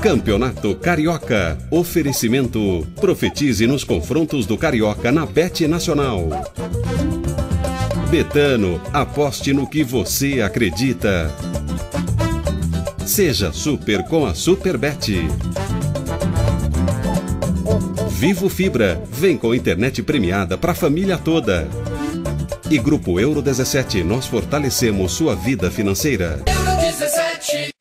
Campeonato Carioca. Oferecimento. Profetize nos confrontos do Carioca na Bet Nacional. Betano, aposte no que você acredita. Seja super com a Superbet. Vivo Fibra, vem com internet premiada para a família toda. E Grupo Euro 17, nós fortalecemos sua vida financeira. Euro 17.